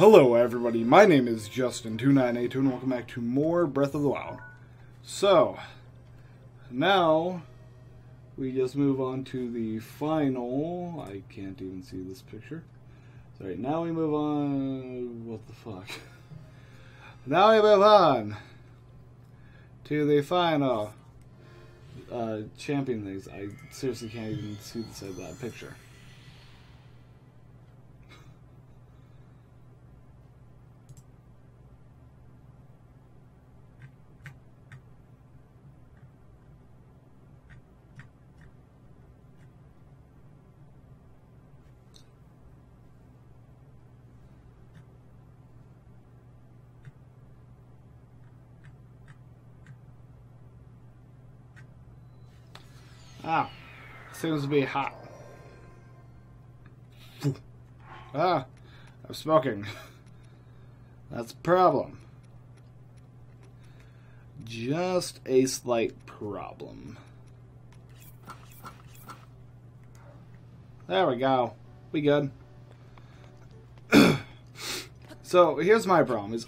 Hello everybody, my name is Justin2982 and welcome back to more Breath of the Wild. So, now we just move on to the final, I can't even see this picture. Sorry, now we move on, what the fuck. Now we move on to the final uh, champion things. I seriously can't even see the side of that picture. Ah, seems to be hot. Ah, I'm smoking. That's a problem. Just a slight problem. There we go. We good. so here's my problem: is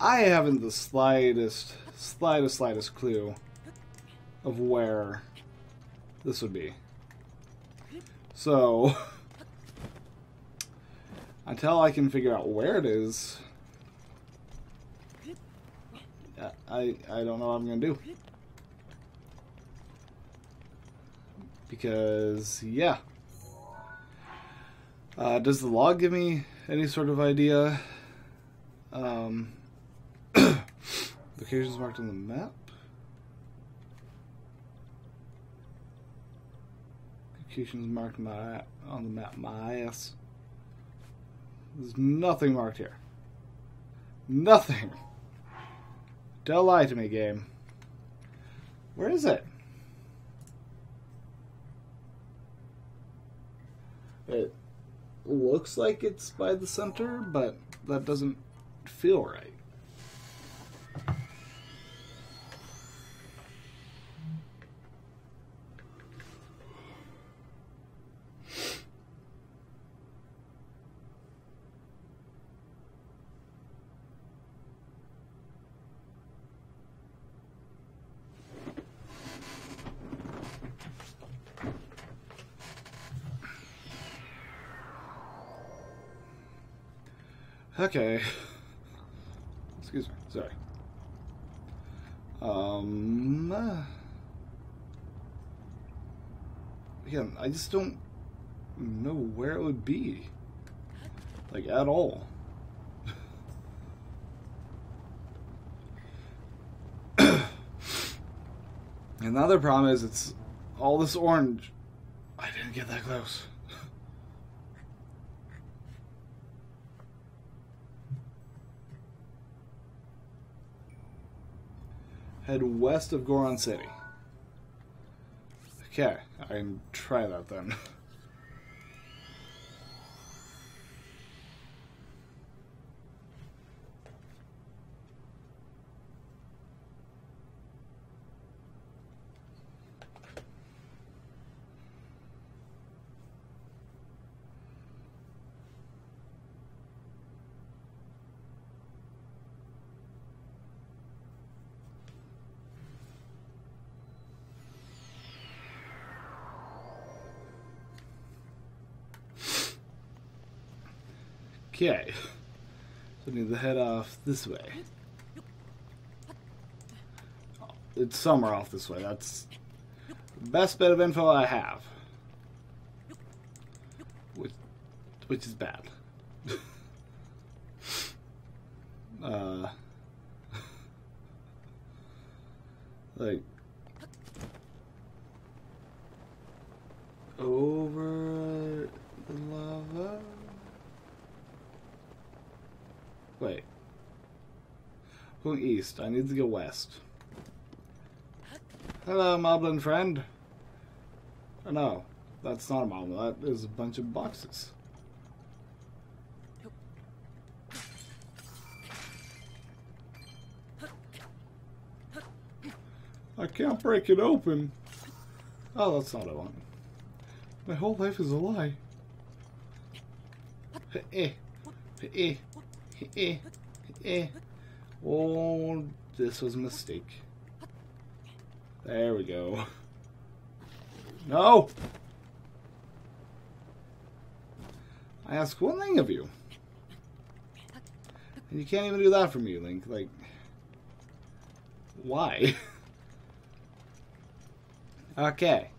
I haven't the slightest, slightest, slightest clue of where this would be. So, until I can figure out where it is, I, I don't know what I'm going to do. Because, yeah. Uh, does the log give me any sort of idea? Um, locations marked on the map? Marked my on the map. My ass. There's nothing marked here. Nothing. Don't lie to me, game. Where is it? It looks like it's by the center, but that doesn't feel right. Okay. Excuse me. Sorry. Um. uh, Again, I just don't know where it would be. Like, at all. and the other problem is it's all this orange. I didn't get that close. Head west of Goron City. Okay, I can try that then. Okay. So I need to head off this way. It's somewhere off this way. That's the best bit of info I have. Which, which is bad. uh, like, over the lava. Wait. Going east. I need to go west. Hello, Moblin friend. Oh, no, that's not a moblin. That is a bunch of boxes. I can't break it open. Oh, that's not I want. My whole life is a lie. Eh. Eh, eh, eh. Oh, this was a mistake. There we go. No! I ask one thing of you. And you can't even do that for me, Link. Like, why? okay.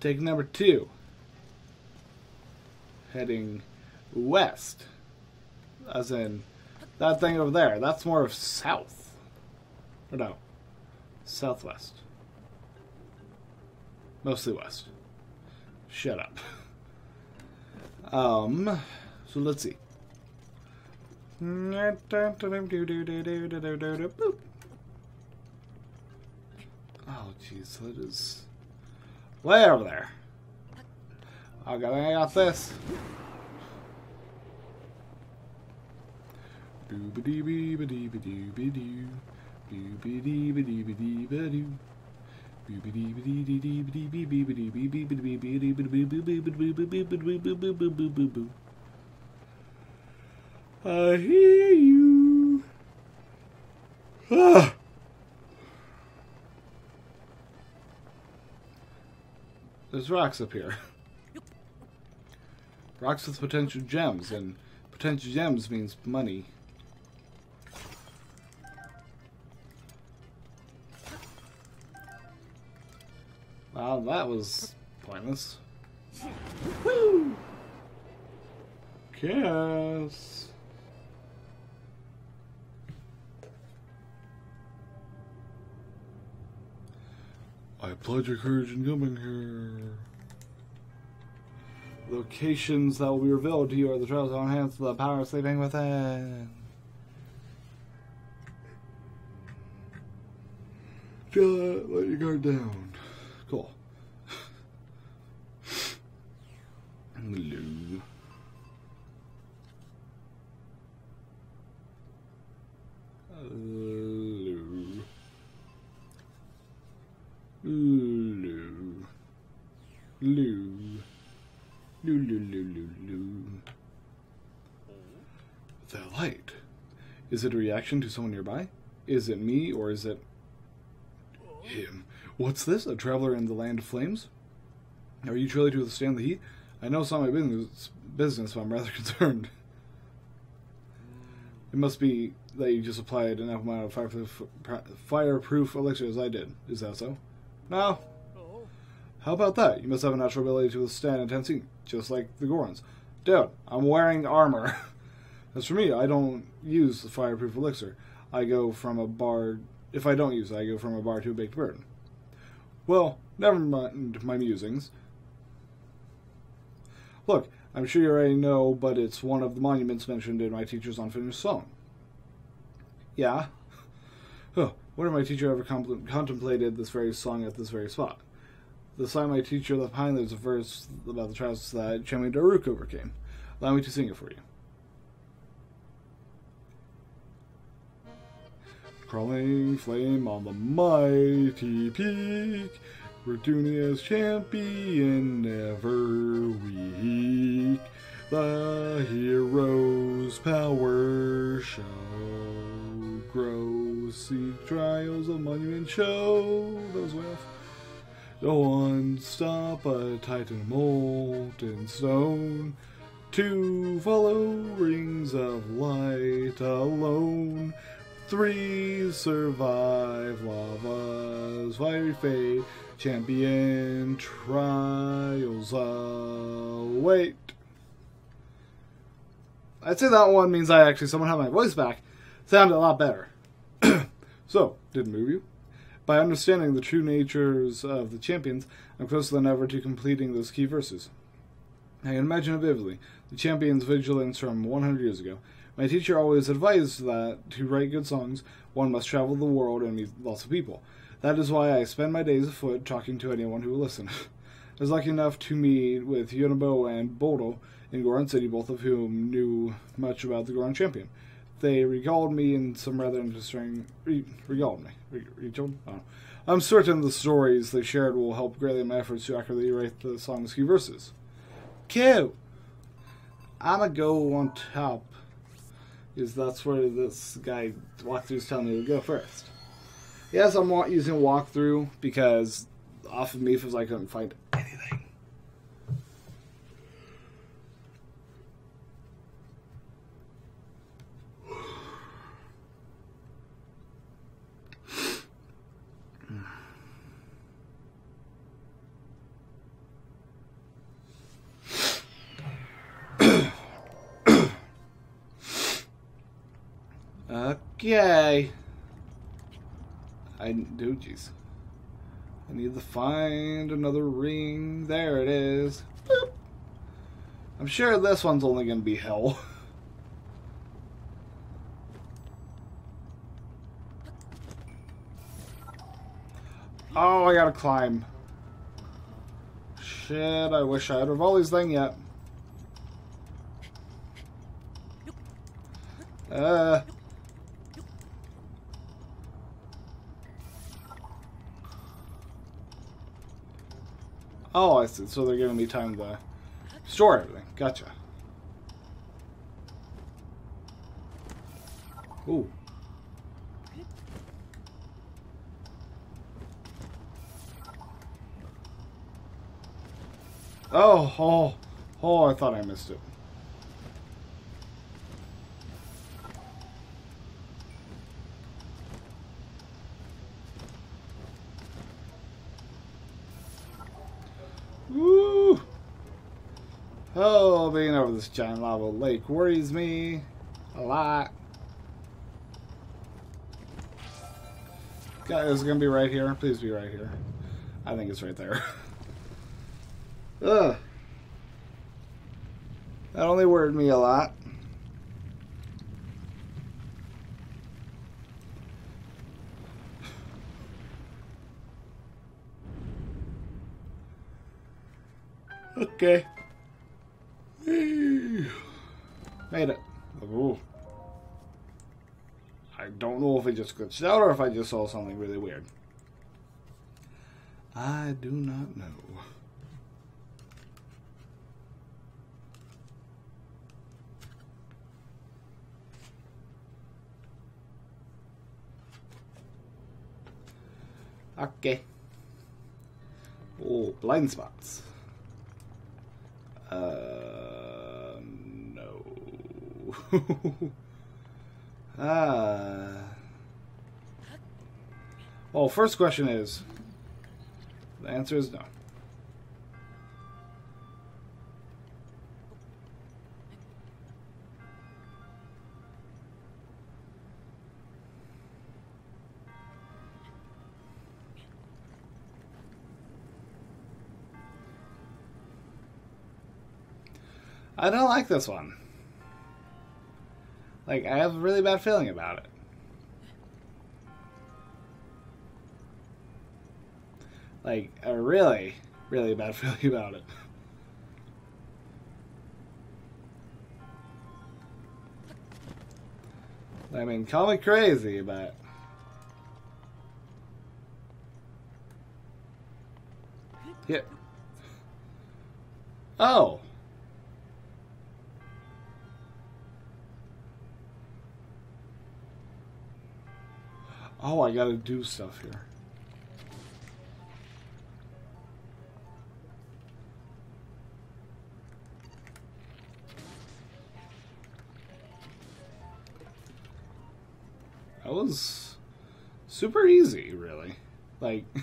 Take number two. Heading west. As in, that thing over there. That's more of south. Or no. Southwest. Mostly west. Shut up. Um, so let's see. Oh, jeez, that is way over there. Got, I got this. I hear you. Ah. There's rocks up here. Rocks with potential gems, and potential gems means money. Wow, that was pointless. Woo! Chaos. I pledge your courage in coming here. Locations that will be revealed to you are the trails on hands to the power sleeping within. Feel it, let your guard down. Is it a reaction to someone nearby? Is it me or is it him? What's this? A traveler in the land of flames? Are you truly to withstand the heat? I know it's not my business, business but I'm rather concerned. It must be that you just applied an amount of fireproof, fireproof elixir as I did. Is that so? No. How about that? You must have a natural ability to withstand intense heat, just like the Gorons. Dude, I'm wearing armor. As for me, I don't use the fireproof elixir. I go from a bar. If I don't use it, I go from a bar to a baked bird. Well, never mind my musings. Look, I'm sure you already know, but it's one of the monuments mentioned in my teacher's unfinished song. Yeah? Huh. What if my teacher ever contemplated this very song at this very spot? The song my teacher left behind there's a verse about the trials that Chemi Daruk overcame. Allow me to sing it for you. Crawling flame on the mighty peak, Retunia's champion, never weak. The hero's power shall grow. Seek trials of monument show. Those with the one stop a titan molten stone. To follow rings of light alone. Three survive lava's fiery fate. Champion trials await. I'd say that one means I actually someone had my voice back. Sounded a lot better. so, didn't move you? By understanding the true natures of the champions, I'm closer than ever to completing those key verses. I can imagine it vividly, the champion's vigilance from 100 years ago. My teacher always advised that to write good songs, one must travel the world and meet lots of people. That is why I spend my days afoot talking to anyone who will listen. I was lucky enough to meet with Yunobo and Bludo in Goron City, both of whom knew much about the Goron champion. They regaled me in some rather interesting. Re, me. Re. I'm certain the stories they shared will help greatly in my efforts to accurately write the song's key verses. Q! I'm gonna go on top. Because that's where this guy walkthrough's telling me to go first. Yes, I'm using walkthrough because off of Mipha's I couldn't find Okay. I do, jeez. I need to find another ring. There it is. Boop. I'm sure this one's only going to be hell. Oh, I gotta climb. Shit, I wish I had Revali's thing yet. Uh... Oh, I see. So they're giving me time to store everything. Gotcha. Ooh. Oh, oh, oh, I thought I missed it. Woo! Oh, being over this giant lava lake worries me a lot. Guys, is gonna be right here? Please be right here. I think it's right there. Ugh. That only worried me a lot. Okay. Made it. Ooh. I don't know if it just glitched out or if I just saw something really weird. I do not know. Okay. Oh, blind spots. Uh. ah. Well, first question is. The answer is no. I don't like this one. Like, I have a really bad feeling about it. Like, a really, really bad feeling about it. I mean, call me crazy, but... Yeah. Oh! Oh, I gotta do stuff here. That was super easy, really. Like,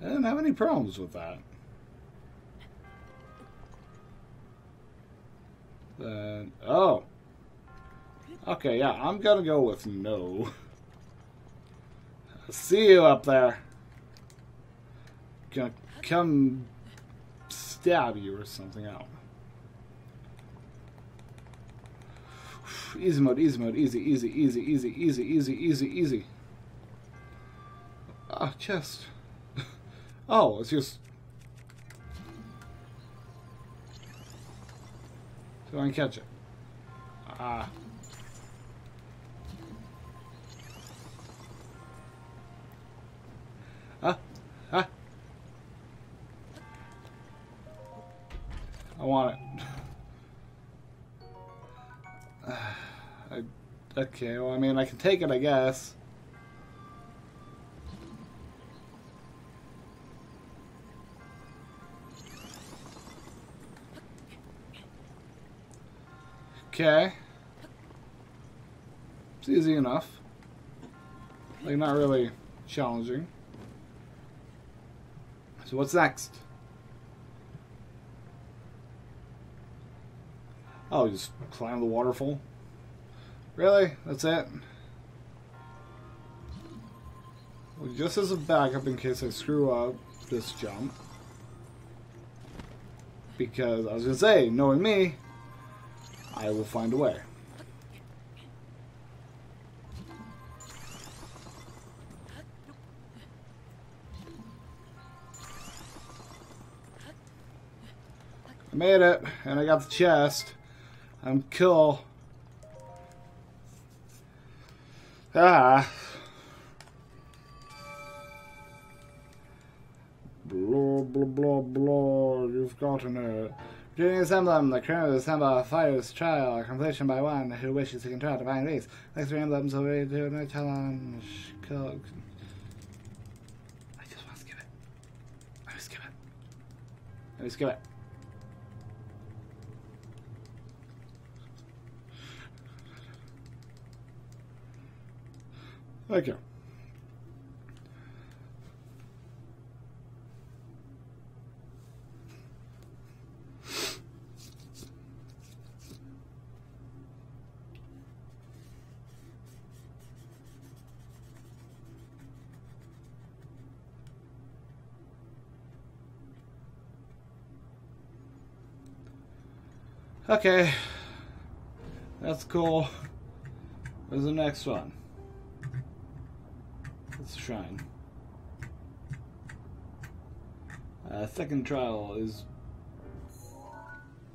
I didn't have any problems with that. Then, oh. Okay, yeah, I'm gonna go with no. See you up there. Gonna come stab you or something out. Easy mode, easy mode, easy, easy, easy, easy, easy, easy, easy, easy. Ah, chest. oh, it's just... So I can catch it. Ah. Want it. I, okay, well, I mean, I can take it, I guess. Okay. It's easy enough. Like, not really challenging. So what's next? Oh, just climb the waterfall? Really? That's it? Well, just as a backup in case I screw up this jump. Because I was going to say, knowing me, I will find a way. I made it, and I got the chest. I'm cool. Ah. Blah, blah, blah, blah. You've gotten it. During this emblem, the crew assemble a fighter's trial, completion by one who wishes to control divine beasts. Next three emblems will be to a challenge. I just want to skip it. I skip it. I skip it. Okay. Okay. That's cool. Where's the next one? Shrine. Uh, second trial is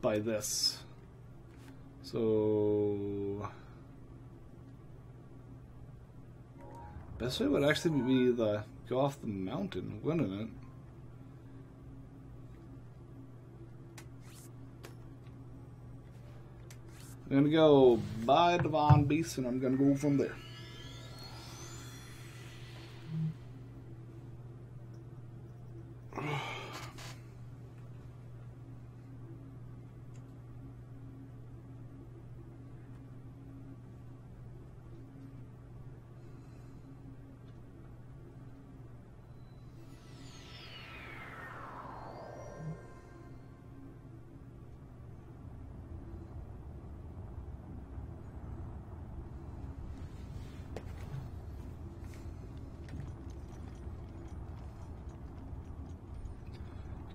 by this. So... Best way would actually be the go off the mountain, wouldn't it? I'm gonna go by Divine Beast and I'm gonna go from there.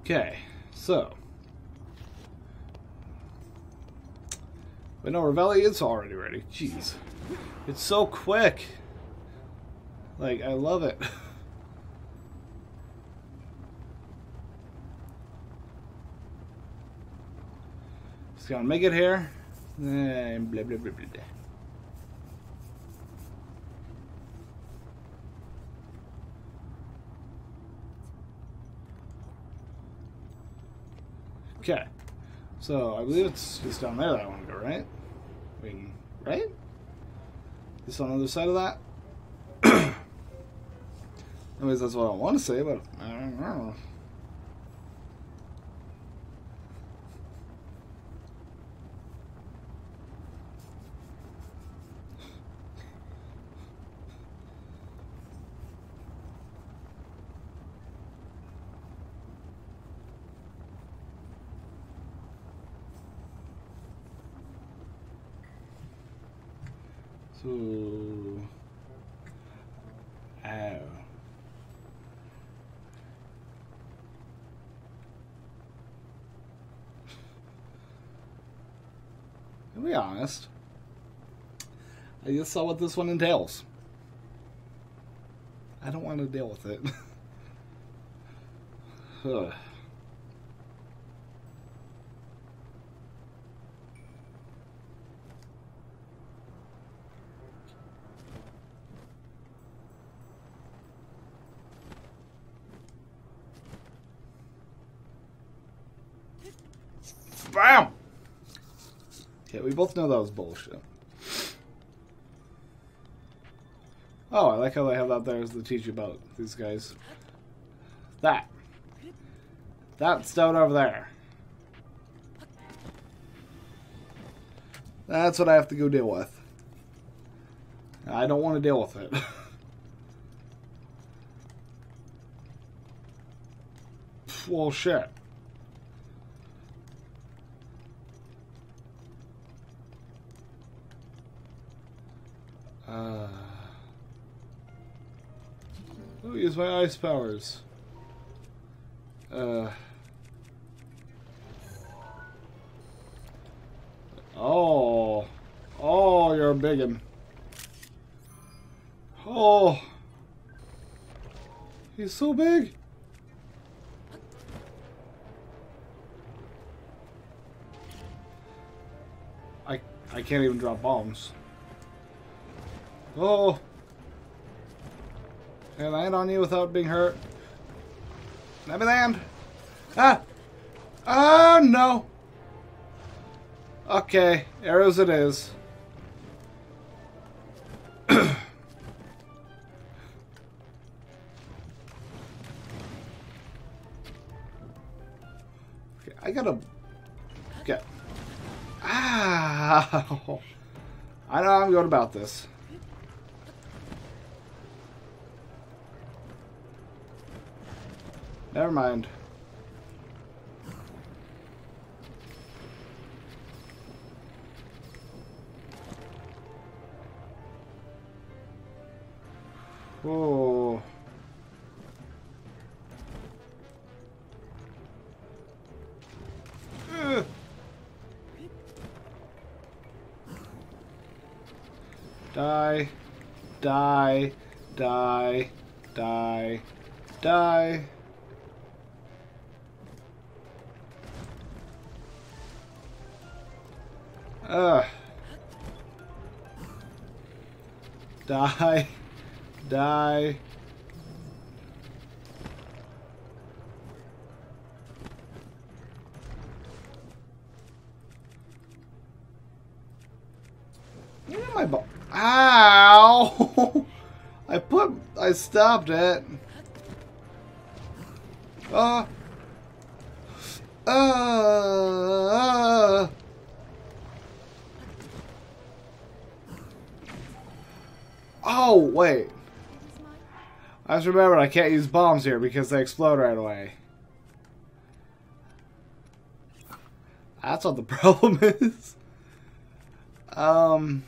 Okay, so. But no, Revali is already ready. Jeez. It's so quick. Like, I love it. Just gonna make it here. And blah, blah, blah, blah, blah. Okay. So, I believe it's just down there that I want to go, right? I mean, right? Just on the other side of that? Anyways, that's what I want to say, but I don't know. So, oh. To be honest, I just saw what this one entails. I don't want to deal with it. Ugh. Bam! Yeah, we both know that was bullshit. Oh, I like how they have that there as to teach you about these guys. That. That stone over there. That's what I have to go deal with. I don't want to deal with it. well, shit. Use my ice powers. Uh. Oh. Oh, you're a. Oh. He's so big. I I can't even drop bombs. Oh. Can I land on you without being hurt? Let me land. Ah! Oh, no. Okay, arrows it is. okay, I gotta get. Ah! I know how I'm going about this. Never mind. Oh. Die. Die. Die. Die. Die. Die. Die. I? Ow! I put. I stopped it. Uh. Uh. uh. Oh, wait. I just remembered I can't use bombs here because they explode right away. That's what the problem is. Um.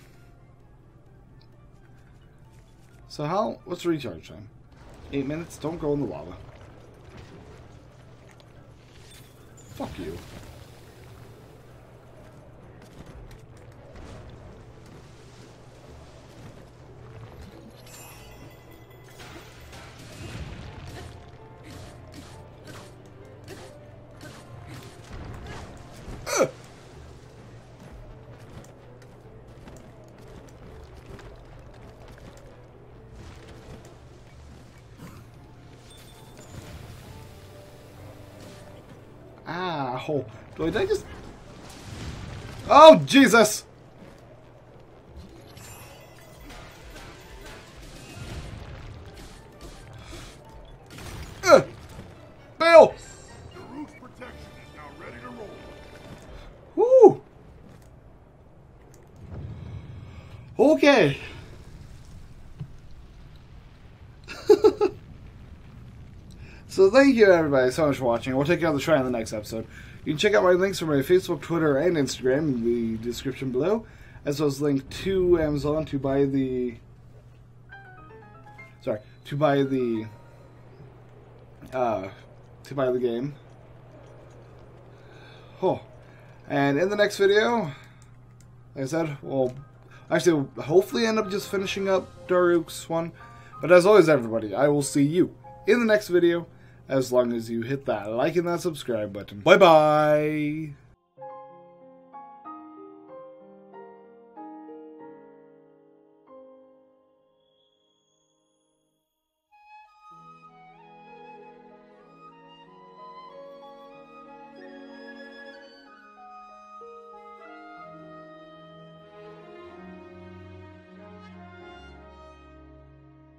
So how? What's the recharge time? Eight minutes. Don't go in the lava. Fuck you. Ow. Did I just... Oh, Jesus! Uh, Bill! Woo! Okay. So thank you everybody so much for watching. We'll take the try in the next episode. You can check out my links for my Facebook, Twitter, and Instagram in the description below, as well as link to Amazon to buy the sorry to buy the uh, to buy the game. Oh, and in the next video, like I said, well, actually, hopefully end up just finishing up Daruk's one. But as always, everybody, I will see you in the next video as long as you hit that like and that subscribe button. Bye bye!